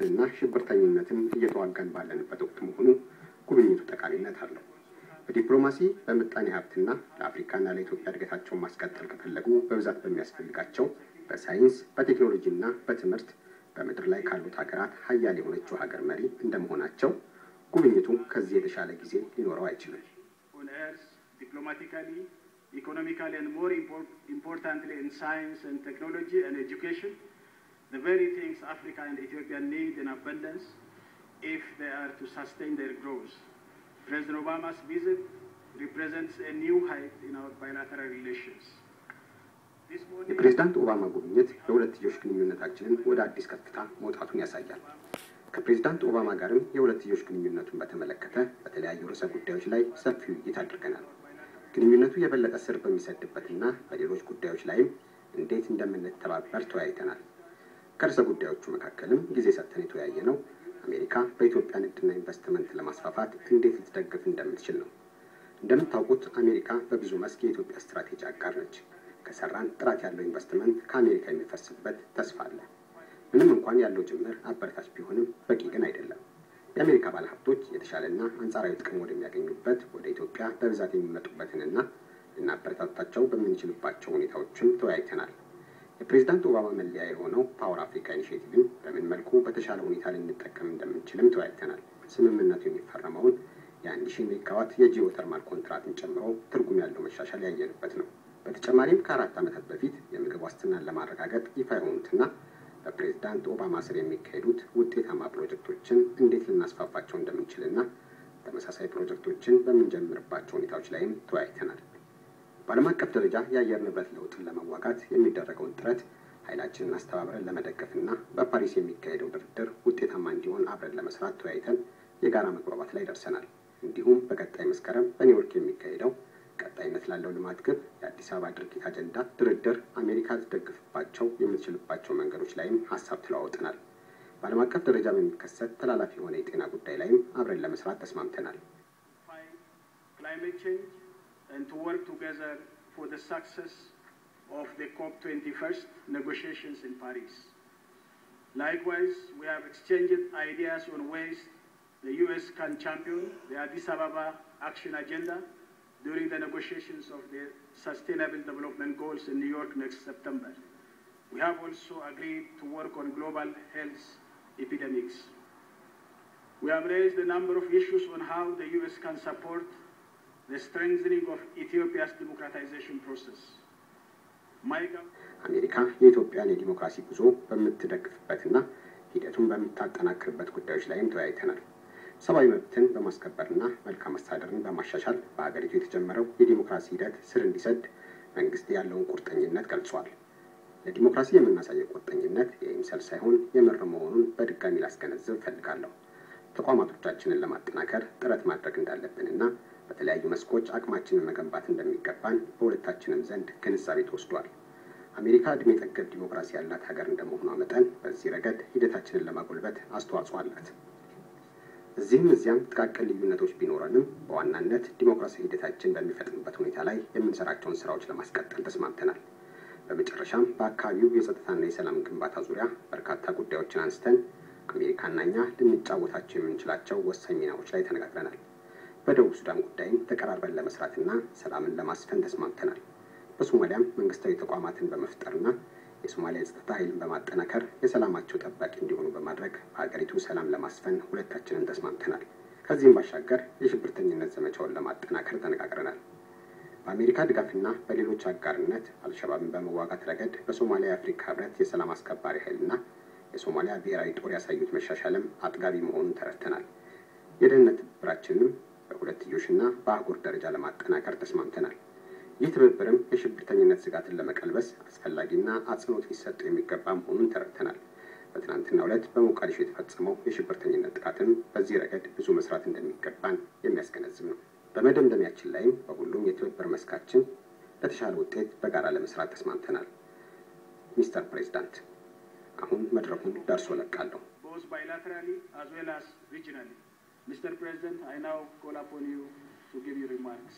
ጦርነትንና ሽብርተኝነትን እየተዋጋን ባለንበት ወቅት መሆኑ ጉብኝቱ ጠቃሚነት አለው። በዲፕሎማሲ በምጣኔ ሀብትና ለአፍሪካና ለኢትዮጵያ እድገታቸውን ማስቀጠል ከፈለጉ በብዛት በሚያስፈልጋቸው በሳይንስ በቴክኖሎጂና በትምህርት በምድር ላይ ካሉት ሀገራት ሀያል የሆነችው ሀገር መሪ እንደመሆናቸው ጉብኝቱ ከዚህ የተሻለ ጊዜ ሊኖረው አይችልም። on earth diplomatically, economically, and more import- importantly in the very things Africa and Ethiopia need in abundance if they are to sustain their growth. President Obama's visit represents a new height in our bilateral relations. የፕሬዝዳንት ኦባማ ጉብኝት የሁለትዮሽ ግንኙነታችንን ወደ አዲስ ከፍታ መውጣቱን ያሳያል። ከፕሬዝዳንት ኦባማ ጋርም የሁለትዮሽ ግንኙነቱን በተመለከተ በተለያዩ ርዕሰ ጉዳዮች ላይ ሰፊ ውይይት አድርገናል። ግንኙነቱ የበለጠ ስር በሚሰድበትና በሌሎች ጉዳዮች ላይም እንዴት እንደምንተባበር ተወያይተናል። ከርዕሰ ጉዳዮቹ መካከልም ጊዜ ሰጥተን የተወያየ ነው አሜሪካ በኢትዮጵያ ንግድና ኢንቨስትመንት ለማስፋፋት እንዴት ልትደግፍ እንደምትችል ነው። እንደምታውቁት አሜሪካ በብዙ መስክ የኢትዮጵያ ስትራቴጂ አጋር ነች። ከሰራን ጥራት ያለው ኢንቨስትመንት ከአሜሪካ የሚፈስበት ተስፋ አለ። ምንም እንኳን ያለው ጅምር አበረታች ቢሆንም በቂ ግን አይደለም። የአሜሪካ ባለሀብቶች የተሻለና አንጻራዊ ጥቅም ወደሚያገኙበት ወደ ኢትዮጵያ በብዛት የሚመጡበትንና ልናበረታታቸው በምንችልባቸው ሁኔታዎችም ተወያይተናል። የፕሬዝዳንት ኦባማ መለያ የሆነው Power Africa initiative ን በምን መልኩ በተሻለ ሁኔታ ልንጠቀም እንደምንችልም ተወያይተናል። ስምምነቱ የሚፈረመውን የአንድ ሺህ ሜጋዋት የጂኦተርማል ኮንትራትን ጨምሮ ትርጉም ያለው መሻሻል ያየንበት ነው። በተጨማሪም ከአራት ዓመታት በፊት የምግብ ዋስትናን ለማረጋገጥ ይፋ የሆኑትና በፕሬዝዳንት ኦባማ ስር የሚካሄዱት ውጤታማ ፕሮጀክቶችን እንዴት ልናስፋፋቸው እንደምንችልና ተመሳሳይ ፕሮጀክቶችን በምንጀምርባቸው ሁኔታዎች ላይም ተወያይተናል። በዓለም አቀፍ ደረጃ የአየር ንብረት ለውጥን ለመዋጋት የሚደረገውን ጥረት ኃይላችንን አስተባብረን ለመደገፍና በፓሪስ የሚካሄደው ድርድር ውጤታማ እንዲሆን አብረን ለመስራት ተወያይተን የጋራ መግባባት ላይ ደርሰናል። እንዲሁም በቀጣይ መስከረም በኒውዮርክ የሚካሄደው ቀጣይነት ላለው ልማት ግብ የአዲስ አበባ ድርጊት አጀንዳ ድርድር አሜሪካ ልትደግፍባቸው የምትችልባቸው መንገዶች ላይም ሀሳብ ተለዋውጠናል። በዓለም አቀፍ ደረጃ በሚከሰት ተላላፊ የሆነ የጤና ጉዳይ ላይም አብረን ለመስራት ተስማምተናል። and to work together for the success of the COP21 negotiations in Paris. Likewise, we have exchanged ideas on ways the U.S. can champion the Addis Ababa Action Agenda during the negotiations of the Sustainable Development Goals in New York next September. We have also agreed to work on global health epidemics. We have raised a number of issues on how the U.S. can support አሜሪካ የኢትዮጵያን የዲሞክራሲ ጉዞ በምትደግፍበትና ሂደቱን በምታጠናክርበት ጉዳዮች ላይም ተወያይተናል። ሰብአዊ መብትን በማስከበርና መልካም አስተዳደርን በማሻሻል በሀገሪቱ የተጀመረው የዲሞክራሲ ሂደት ስር እንዲሰድ መንግስት ያለውን ቁርጠኝነት ገልጿል። ለዲሞክራሲ የምናሳየው ቁርጠኝነት የይምሰል ሳይሆን የምር መሆኑን በድጋሚ ላስገነዝብ እፈልጋለሁ። ተቋማቶቻችንን ለማጠናከር ጥረት ማድረግ እንዳለብንና በተለያዩ መስኮች አቅማችንን መገንባት እንደሚገባን በሁለታችንም ዘንድ ግንዛቤ ተወስዷል። አሜሪካ እድሜ ጠገብ ዲሞክራሲ ያላት ሀገር እንደመሆኗ መጠን በዚህ ረገድ ሂደታችንን ለማጎልበት አስተዋጽኦ አላት። እዚህም እዚያም ጥቃቅን ልዩነቶች ቢኖረንም በዋናነት ዲሞክራሲያዊ ሂደታችን በሚፈጥንበት ሁኔታ ላይ የምንሰራቸውን ስራዎች ለማስቀጠል ተስማምተናል። በመጨረሻም በአካባቢው የጸጥታና የሰላም ግንባታ ዙሪያ በርካታ ጉዳዮችን አንስተን አሜሪካና እኛ ልንጫወታቸው የምንችላቸው ወሳኝ ሚናዎች ላይ ተነጋግረናል። በደቡብ ሱዳን ጉዳይም ተቀራርበን ለመስራትና ሰላምን ለማስፈን ተስማምተናል። በሶማሊያም መንግስታዊ ተቋማትን በመፍጠርና የሶማሊያ የጸጥታ ኃይልን በማጠናከር የሰላማቸው ጠባቂ እንዲሆኑ በማድረግ በሀገሪቱ ሰላም ለማስፈን ሁለታችንን ተስማምተናል። ከዚህም ባሻገር የሽብርተኝነት ዘመቻውን ለማጠናከር ተነጋግረናል። በአሜሪካ ድጋፍና በሌሎች አጋርነት አልሸባብን በመዋጋት ረገድ በሶማሊያ የአፍሪካ ህብረት የሰላም አስከባሪ ኃይልና የሶማሊያ ብሔራዊ ጦር ያሳዩት መሻሻልም አጥጋቢ መሆኑን ተረድተናል። የደህንነት ትብብራችንንም በሁለትዮሽና በአህጉር ደረጃ ለማጠናከር ተስማምተናል። ይህ ትብብርም የሽብርተኝነት ስጋትን ለመቀልበስ አስፈላጊና አጽንኦት ሊሰጠው የሚገባ መሆኑን ተረድተናል። በትናንትናው ዕለት በሞቃዲሾ የተፈጸመው የሽብርተኝነት ጥቃትም በዚህ ረገድ ብዙ መስራት እንደሚገባን የሚያስገነዝብ ነው። በመደምደሚያችን ላይም በሁሉም የትብብር መስካችን ለተሻለ ውጤት በጋራ ለመስራት ተስማምተናል። ሚስተር ፕሬዚዳንት፣ አሁን መድረኩን ደርሶ ለቃለሁ። Mr. President, I now call upon you to give your remarks.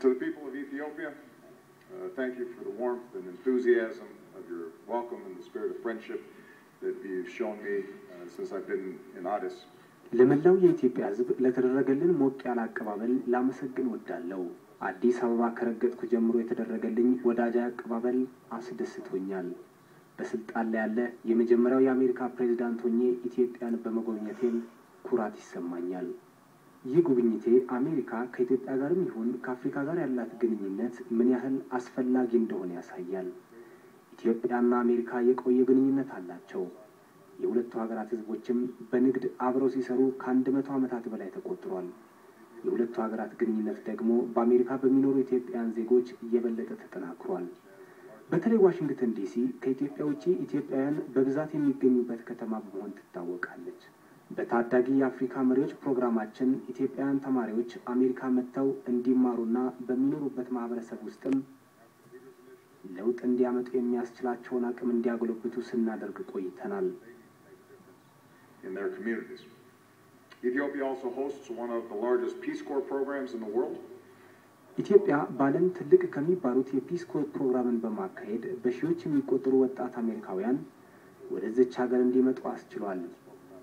To the people of Ethiopia, uh, thank you for the warmth and enthusiasm of your welcome and the spirit of friendship that you've shown me uh, since I've been in Addis. ለመላው የኢትዮጵያ ሕዝብ ለተደረገልን ሞቅ ያለ አቀባበል ላመሰግን ወዳለሁ። አዲስ አበባ ከረገጥኩ ጀምሮ የተደረገልኝ ወዳጃዊ አቀባበል አስደስቶኛል። በስልጣን ላይ ያለ የመጀመሪያው የአሜሪካ ፕሬዚዳንት ሆኜ ኢትዮጵያን በመጎብኘቴም ኩራት ይሰማኛል። ይህ ጉብኝቴ አሜሪካ ከኢትዮጵያ ጋርም ይሁን ከአፍሪካ ጋር ያላት ግንኙነት ምን ያህል አስፈላጊ እንደሆነ ያሳያል። ኢትዮጵያና አሜሪካ የቆየ ግንኙነት አላቸው። የሁለቱ ሀገራት ህዝቦችም በንግድ አብረው ሲሰሩ ከአንድ መቶ ዓመታት በላይ ተቆጥሯል። የሁለቱ ሀገራት ግንኙነት ደግሞ በአሜሪካ በሚኖሩ ኢትዮጵያውያን ዜጎች እየበለጠ ተጠናክሯል። በተለይ ዋሽንግተን ዲሲ ከኢትዮጵያ ውጪ ኢትዮጵያውያን በብዛት የሚገኙበት ከተማ በመሆን ትታወቃለች። በታዳጊ የአፍሪካ መሪዎች ፕሮግራማችን ኢትዮጵያውያን ተማሪዎች አሜሪካ መጥተው እንዲማሩና በሚኖሩበት ማህበረሰብ ውስጥም ለውጥ እንዲያመጡ የሚያስችላቸውን አቅም እንዲያጎለብቱ ስናደርግ ቆይተናል።. ኢትዮጵያ በዓለም ትልቅ ከሚባሉት የፒስ ኮር ፕሮግራምን በማካሄድ በሺዎች የሚቆጠሩ ወጣት አሜሪካውያን ወደዚች ሀገር እንዲመጡ አስችሏል።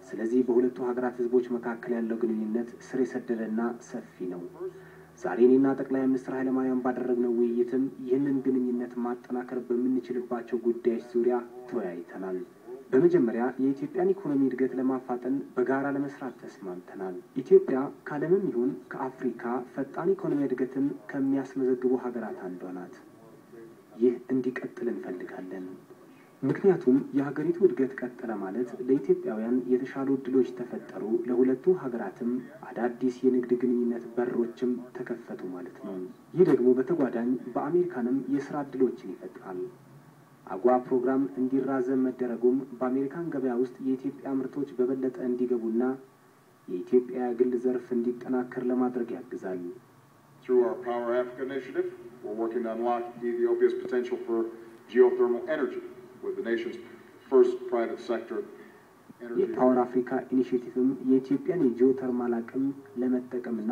ስለዚህ በሁለቱ ሀገራት ህዝቦች መካከል ያለው ግንኙነት ስር የሰደደና ሰፊ ነው። ዛሬ እኔና ጠቅላይ ሚኒስትር ኃይለማርያም ባደረግነው ውይይትም ይህንን ግንኙነት ማጠናከር በምንችልባቸው ጉዳዮች ዙሪያ ተወያይተናል። በመጀመሪያ የኢትዮጵያን ኢኮኖሚ እድገት ለማፋጠን በጋራ ለመስራት ተስማምተናል። ኢትዮጵያ ከዓለምም ይሁን ከአፍሪካ ፈጣን ኢኮኖሚ እድገትን ከሚያስመዘግቡ ሀገራት አንዷ ናት። ይህ እንዲቀጥል እንፈልጋለን። ምክንያቱም የሀገሪቱ እድገት ቀጠለ ማለት ለኢትዮጵያውያን የተሻሉ እድሎች ተፈጠሩ፣ ለሁለቱ ሀገራትም አዳዲስ የንግድ ግንኙነት በሮችም ተከፈቱ ማለት ነው። ይህ ደግሞ በተጓዳኝ በአሜሪካንም የስራ እድሎችን ይፈጥራል። አጓ ፕሮግራም እንዲራዘም መደረጉም በአሜሪካን ገበያ ውስጥ የኢትዮጵያ ምርቶች በበለጠ እንዲገቡና የኢትዮጵያ የግል ዘርፍ እንዲጠናከር ለማድረግ ያግዛል። Through our Power Africa initiative, we're working to unlock Ethiopia's potential for geothermal energy with the nation's first private sector energy. የ Power Africa initiative ም የኢትዮጵያን የጂኦተርማል አቅም ለመጠቀምና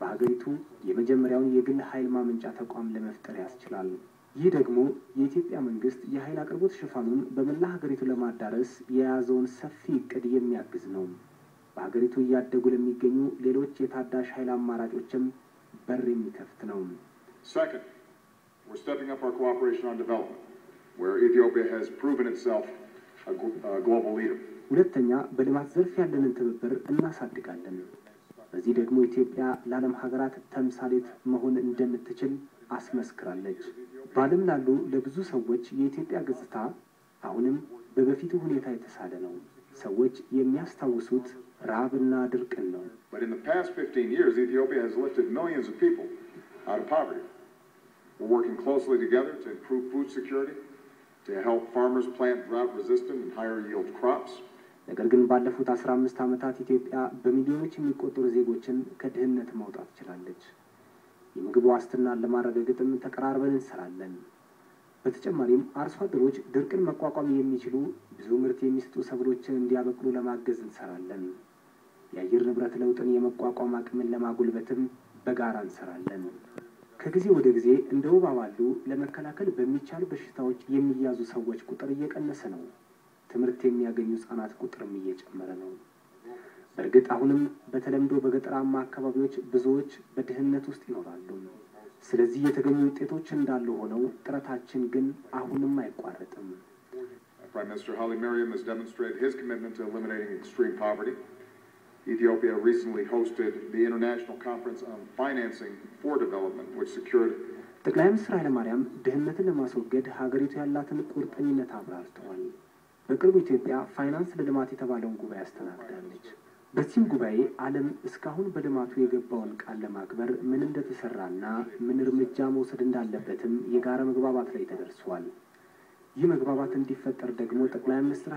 በሀገሪቱ የመጀመሪያውን የግል ኃይል ማመንጫ ተቋም ለመፍጠር ያስችላል። ይህ ደግሞ የኢትዮጵያ መንግስት የኃይል አቅርቦት ሽፋኑን በመላ ሀገሪቱ ለማዳረስ የያዘውን ሰፊ እቅድ የሚያግዝ ነው። በሀገሪቱ እያደጉ ለሚገኙ ሌሎች የታዳሽ ኃይል አማራጮችም በር የሚከፍት ነው። Second, we're stepping up our cooperation on development, where Ethiopia has proven itself a gl- a global leader. ሁለተኛ በልማት ዘርፍ ያለንን ትብብር እናሳድጋለን። በዚህ ደግሞ ኢትዮጵያ ለዓለም ሀገራት ተምሳሌት መሆን እንደምትችል አስመስክራለች። በዓለም ላሉ ለብዙ ሰዎች የኢትዮጵያ ገጽታ አሁንም በበፊቱ ሁኔታ የተሳለ ነው። ሰዎች የሚያስታውሱት ረሃብና ድርቅን ነው። But in the past 15 years, Ethiopia has lifted millions of people out of poverty. We're working closely together to improve food security, to help farmers plant drought-resistant and higher-yield crops, ነገር ግን ባለፉት አስራ አምስት ዓመታት ኢትዮጵያ በሚሊዮኖች የሚቆጠሩ ዜጎችን ከድህነት ማውጣት ችላለች። የምግብ ዋስትናን ለማረጋገጥም ተቀራርበን እንሰራለን። በተጨማሪም አርሶ አደሮች ድርቅን መቋቋም የሚችሉ ብዙ ምርት የሚሰጡ ሰብሎችን እንዲያበቅሉ ለማገዝ እንሰራለን። የአየር ንብረት ለውጥን የመቋቋም አቅምን ለማጎልበትም በጋራ እንሰራለን። ከጊዜ ወደ ጊዜ እንደ ወባ ባሉ ለመከላከል በሚቻሉ በሽታዎች የሚያዙ ሰዎች ቁጥር እየቀነሰ ነው። ትምህርት የሚያገኙ ህጻናት ቁጥርም እየጨመረ ነው። በእርግጥ አሁንም በተለምዶ በገጠራማ አካባቢዎች ብዙዎች በድህነት ውስጥ ይኖራሉ። ስለዚህ የተገኙ ውጤቶች እንዳሉ ሆነው ጥረታችን ግን አሁንም አይቋረጥም። Prime Minister Haile Mariam has demonstrated his commitment to eliminating extreme poverty. Ethiopia recently hosted the International Conference on Financing for Development, which secured ጠቅላይ ሚኒስትር ኃይለማርያም ድህነትን ለማስወገድ ሀገሪቱ ያላትን ቁርጠኝነት አብራርተዋል። በቅርቡ ኢትዮጵያ ፋይናንስ ለልማት የተባለውን ጉባኤ አስተናግዳለች። በዚህም ጉባኤ ዓለም እስካሁን በልማቱ የገባውን ቃል ለማክበር ምን እንደተሰራና ምን እርምጃ መውሰድ እንዳለበትም የጋራ መግባባት ላይ ተደርሷል። ይህ መግባባት እንዲፈጠር ደግሞ ጠቅላይ ሚኒስትር